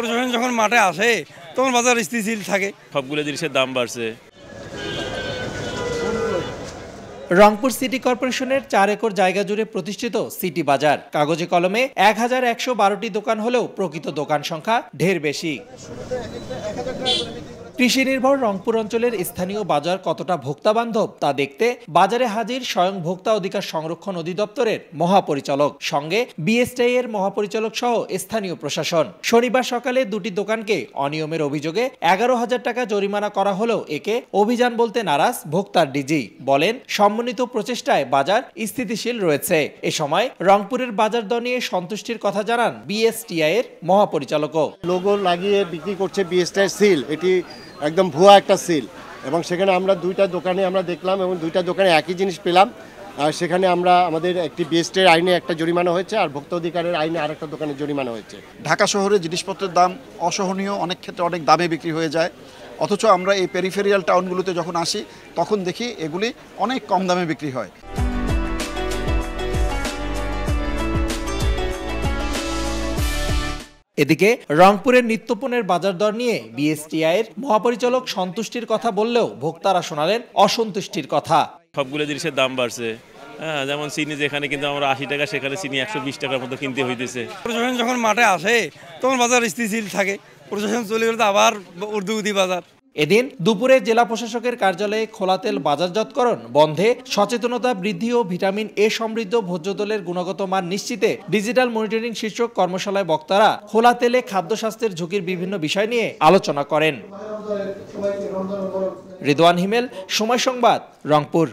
প্রশাসন যখন মাঠে আসে তখন বাজার স্থিতিশীল থাকে। সবগুলো জিনিসের দাম বাড়ছে। রংপুর সিটি কর্পোরেশনের চার একর জায়গা জুড়ে প্রতিষ্ঠিত সিটি বাজার। কাগজে কলমে এক হাজার একশো বারোটি দোকান হলেও প্রকৃত দোকান সংখ্যা ঢের বেশি। কৃষি নির্ভর রংপুর অঞ্চলের স্থানীয় বাজার কতটা ভোক্তা বান্ধব তা দেখতে বাজারে হাজির স্বয়ং ভোক্তা অধিকার সংরক্ষণ অধিদপ্তরের মহাপরিচালক। সঙ্গে বিএসটাই এর মহাপরিচালক সহ স্থানীয় প্রশাসন। শনিবার সকালে দুটি দোকানকে অনিয়মের অভিযোগে এগারো হাজার টাকা জরিমানা করা হলেও একে অভিযান বলতে নারাজ ভোক্তার ডিজি। বলেন সমন্বিত প্রচেষ্টায় বাজার স্থিতিশীল রয়েছে। এ সময় রংপুরের বাজার দর নিয়ে সন্তুষ্টির কথা জানান বিএসটিআই এর মহাপরিচালকও। লোগো লাগিয়ে বিক্রি করছে বিএসটাই সিল। এটি একদম ভুয়া একটা সিল। এবং সেখানে আমরা দুইটা দোকানে আমরা দেখলাম এবং দুইটা দোকানে একই জিনিস পেলাম। আর সেখানে আমরা আমাদের একটি বিএসটের আইনে একটা জরিমানা হয়েছে আর ভোক্তা অধিকারের আইনে আরেকটা দোকানে জরিমানা হয়েছে। ঢাকা শহরে জিনিসপত্রের দাম অসহনীয়, অনেক ক্ষেত্রে অনেক দামে বিক্রি হয়ে যায়। অথচ আমরা এই পেরিফেরিয়াল টাউনগুলোতে যখন আসি, তখন দেখি এগুলি অনেক কম দামে বিক্রি হয়। এদিকে রংপুরের নিত্যপণের বাজার দর নিয়ে বিএসটিআই এর মহাপরিচালক সন্তুষ্টির কথা বললেও ভোক্তারা শোনালেন অসন্তুষ্টির কথা। সবগুলো জিনিসের দাম বাড়ছে। হ্যাঁ যেমন চিনি যেখানে কিন্তু আমরা আশি টাকা সেখানে চিনি একশো বিশ টাকার মতো কিনতে হইতেছে। প্রশাসন যখন মাঠে আসে তখন বাজার স্থিতিশীল থাকে। প্রশাসন চলে গেলে তো আবার উর্দুগুদি বাজার। এদিন দুপুরে জেলা প্রশাসকের কার্যালয়ে খোলা তেল বাজারজাতকরণ বন্ধে সচেতনতা বৃদ্ধি ও ভিটামিন এ সমৃদ্ধ ভোজ্য তেলের গুণগত মান নিশ্চিতে ডিজিটাল মনিটরিং শীর্ষক কর্মশালায় বক্তারা খোলা তেলে খাদ্য স্বাস্থ্যের ঝুঁকির বিভিন্ন বিষয় নিয়ে আলোচনা করেন। রিদওয়ান হিমেল, সময় সংবাদ, রংপুর।